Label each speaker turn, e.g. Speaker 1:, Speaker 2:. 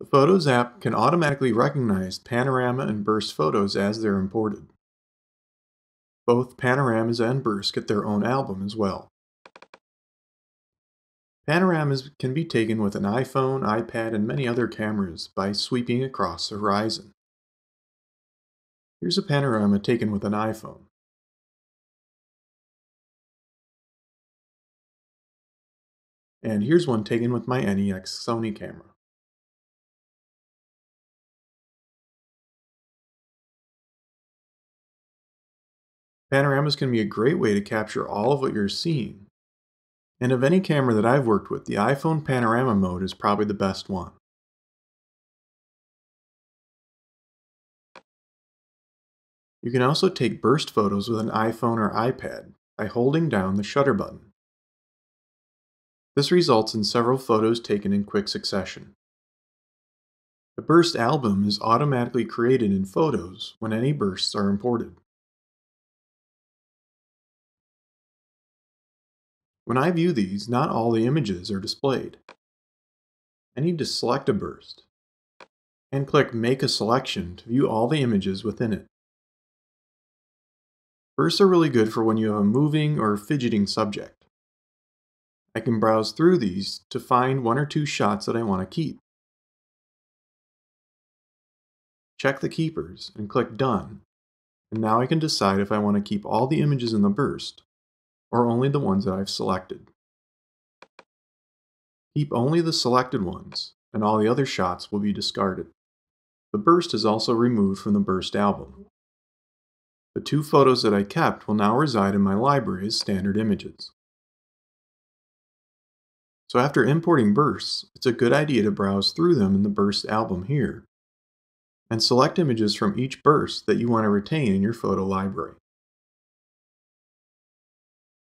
Speaker 1: The Photos app can automatically recognize panorama and burst photos as they're imported. Both panoramas and bursts get their own album as well. Panoramas can be taken with an iPhone, iPad, and many other cameras by sweeping across the horizon. Here's a panorama taken with an iPhone. And here's one taken with my NEX Sony camera. Panoramas can be a great way to capture all of what you're seeing. And of any camera that I've worked with, the iPhone panorama mode is probably the best one. You can also take burst photos with an iPhone or iPad by holding down the shutter button. This results in several photos taken in quick succession. The burst album is automatically created in Photos when any bursts are imported. When I view these, not all the images are displayed. I need to select a burst and click Make a Selection to view all the images within it. Bursts are really good for when you have a moving or fidgeting subject. I can browse through these to find one or two shots that I want to keep. Check the keepers and click Done, and now I can decide if I want to keep all the images in the burst or only the ones that I've selected. Keep only the selected ones, and all the other shots will be discarded. The burst is also removed from the burst album. The two photos that I kept will now reside in my library as standard images. So after importing bursts, it's a good idea to browse through them in the burst album here, and select images from each burst that you want to retain in your photo library.